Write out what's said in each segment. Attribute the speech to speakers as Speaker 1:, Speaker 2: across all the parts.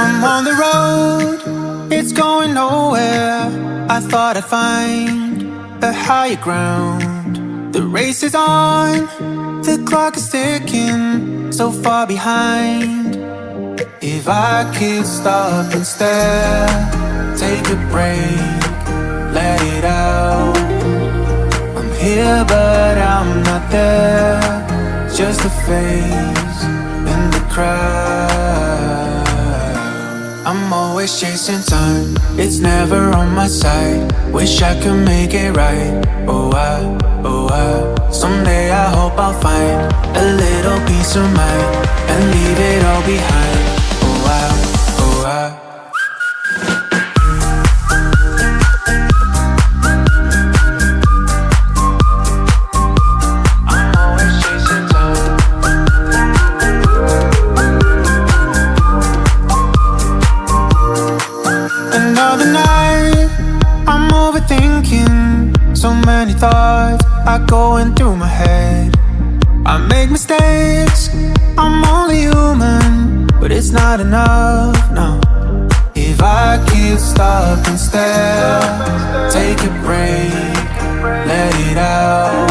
Speaker 1: on the road, it's going nowhere. I thought I'd find a higher ground. The race is on, the clock is ticking, so far behind. If I could stop and stare, take a break, let it out. I'm here, but I'm not there. Just a face in the crowd. I'm always chasing time, it's never on my side. Wish I could make it right. Oh, I, oh, I. Someday I hope I'll find a little peace of mind and leave it Another night, I'm overthinking so many thoughts are going through my head. I make mistakes, I'm only human, but it's not enough, no. If I could stop and stare, take a break, let it out.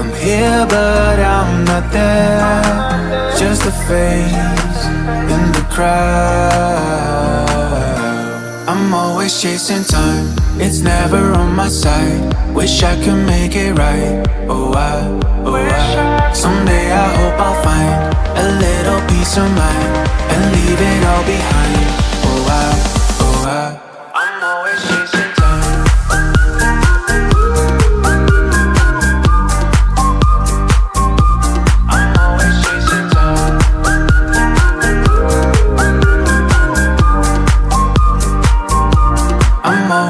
Speaker 1: I'm here, but I'm not there. Just a face in the crowd. I'm always chasing time, it's never on my side. Wish I could make it right. Oh, I, oh, I. Someday I hope I'll find a little peace of mind and leave it all behind.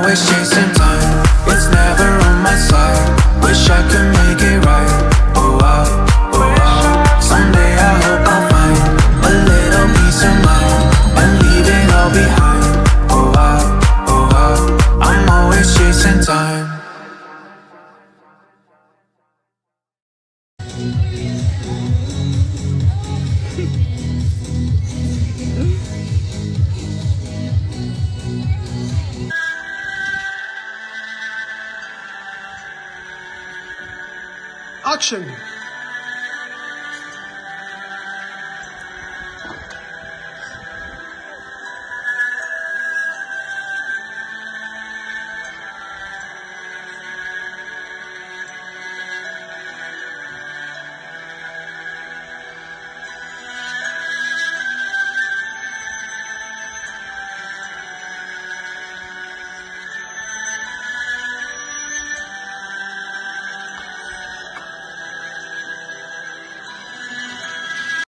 Speaker 1: Always chasing time. It's never on my side. Wish I could make it right.
Speaker 2: Action!